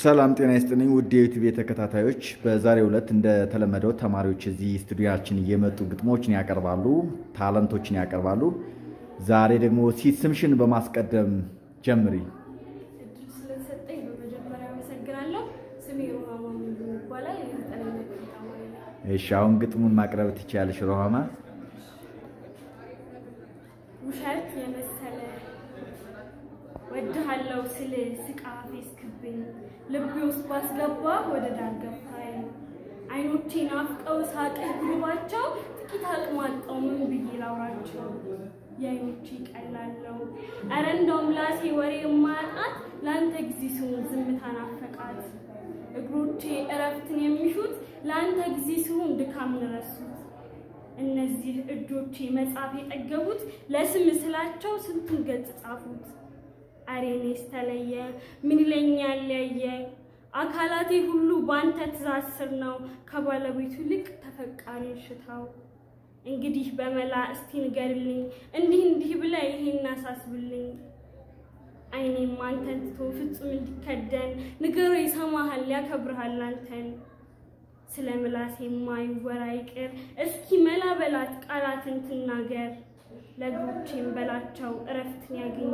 ሰላም ጤና ይስጥልኝ ውድ የዩቲዩብ ተከታታዮች፣ በዛሬው ዕለት እንደተለመደው ተማሪዎች እዚህ ስቱዲያችን እየመጡ ግጥሞችን ያቀርባሉ፣ ታለንቶችን ያቀርባሉ። ዛሬ ደግሞ እስኪ ስምሽን በማስቀደም ጀምሪ። እሺ፣ አሁን ግጥሙን ማቅረብ ትችያለሽ ሮሃማ። ውሸት የመሰለ ወድሃለው ስል ስቃ ፌስክብኝ ልቤ ውስጥ ባስገባ ወደ ዳር ገፋኝ አይኖቼ ናፍቀው ሳቅህ ጉልባቸው ጥቂት አቅማጠው ምን ብዬ ላውራቸው? የአይኖቼ ቀላለው ኧረ እንደው ምላሴ ወሬ የማያጣት ለአንተ ጊዜ ሲሆን ዝምታ ናፈቃት። እግሮቼ እረፍትን የሚሹት ለአንተ ጊዜ ሲሆን ድካምን ረሱት። እነዚህ እጆቼ መጻፍ የጠገቡት ለስም ስላቸው ስንቱን ገጽ ጻፉት። አሬኔስ ተለየ ምን ይለኛል ያየ አካላቴ ሁሉ በአንተ ትእዛዝ ስር ነው ከባለቤቱ ይልቅ ተፈቃሪ ሽታው። እንግዲህ በመላ እስቲ ንገርልኝ እንዲህ እንዲህ ብለ ይሄን አሳስብልኝ። አይኔም አንተን ትቶ ፍጹም እንዲከደን ንገሮ ይሰማሃል ያከብርሃል አንተን ስለ ምላሴማ ይወራ ይቅር እስኪ መላ በላት ቃላትን ትናገር ለእግሮቼም በላቸው እረፍትን ያገኙ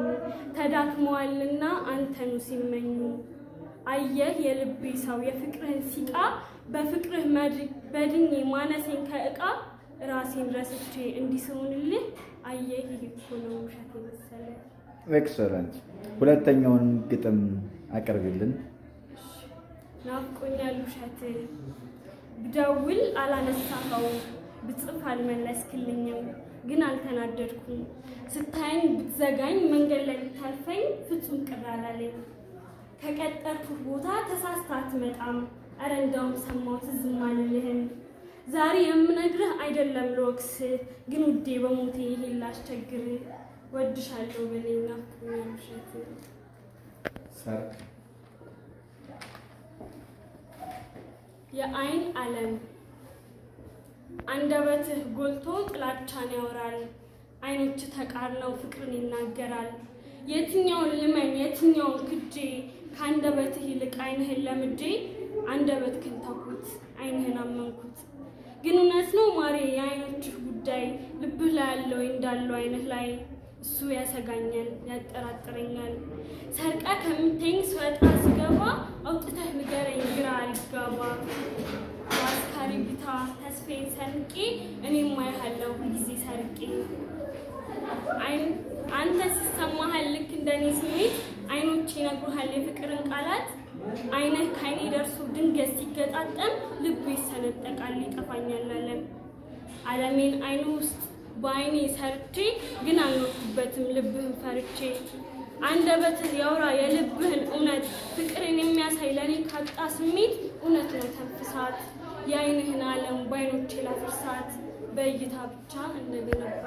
ተዳክመዋልና አንተኑ ሲመኙ። አየህ የልቤ ሰው የፍቅርህን ሲቃ በፍቅርህ በድኜ ማነሴን ከእቃ ራሴን ረስቼ እንዲስሆንልህ አየህ ይህ እኮ ነው ውሸት የመሰለ። Excellent። ሁለተኛውን ግጥም አቅርቢልን። ናፍቆኛል ውሸት። ብደውል አላነሳኸው ብጽፍ አልመለስክልኝም ግን አልተናደድኩም። ስታየኝ ብትዘጋኝ መንገድ ላይ ብታልፈኝ ፍጹም ቅር አላለኝ። ከቀጠርኩህ ቦታ ተሳስታ አትመጣም። ኧረ እንደውም ሰማሁ ትዝም አልልህም። ዛሬ የምነግርህ አይደለም ለወቅስ ግን ውዴ በሞቴ ይሄን ላስቸግር ወድሻለሁ በለኝ ናፍቆኛል ውሸት የአይን ዓለም አንደበትህ ጎልቶ ጥላቻን ያወራል። አይኖች ተቃርነው ፍቅርን ይናገራል። የትኛውን ልመን የትኛውን ክጄ ከአንደበትህ ይልቅ አይንህን ለምጄ አንደበትህን ተውኩት አይንህን አመንኩት። ግን እውነት ነው ማሬ የአይኖችህ ጉዳይ ልብህ ላይ ያለው እንዳለው አይንህ ላይ እሱ ያሰጋኛል ያጠራጥረኛል። ሰርቃ ከምተኝ ስወጣ ስገባ አውጥተህ ንገረኝ ግራ አልጋባ ተስፌን ሰንቄ እኔም ማይሃለሁ ሁልጊዜ ሰርቄ። አንተ ሲሰማሃል ልክ እንደኔ ስሜት አይኖች ይነግሩሃል የፍቅርን ቃላት። አይነህ ከአይኔ ደርሶ ድንገት ሲገጣጠም ልቡ ይሰነጠቃል ይጠፋኛል አለም። አለሜን አይኑ ውስጥ በአይኔ ሰርቼ ግን አልኖርኩበትም ልብህን ፈርቼ። አንደበትህ ያውራ የልብህን እውነት ፍቅርን የሚያሳይ ለእኔ ካጣ ስሜት እውነት ነው ተንፍሳት የአይንህን ዓለም በአይኖቼ ላፍርሳት። በእይታ ብቻ እንደገነባ